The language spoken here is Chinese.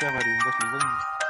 Nunca 该提问